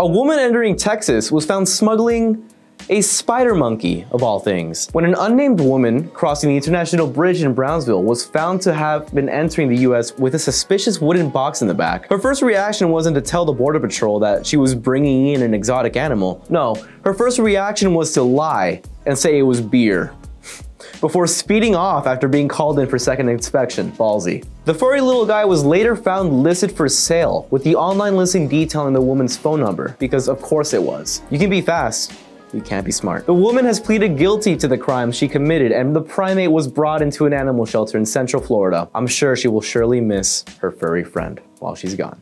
A woman entering Texas was found smuggling a spider monkey, of all things. When an unnamed woman crossing the International Bridge in Brownsville was found to have been entering the US with a suspicious wooden box in the back, her first reaction wasn't to tell the Border Patrol that she was bringing in an exotic animal. No, her first reaction was to lie and say it was beer before speeding off after being called in for second inspection. Ballsy. The furry little guy was later found listed for sale, with the online listing detailing the woman's phone number, because of course it was. You can be fast, you can't be smart. The woman has pleaded guilty to the crime she committed and the primate was brought into an animal shelter in central Florida. I'm sure she will surely miss her furry friend while she's gone.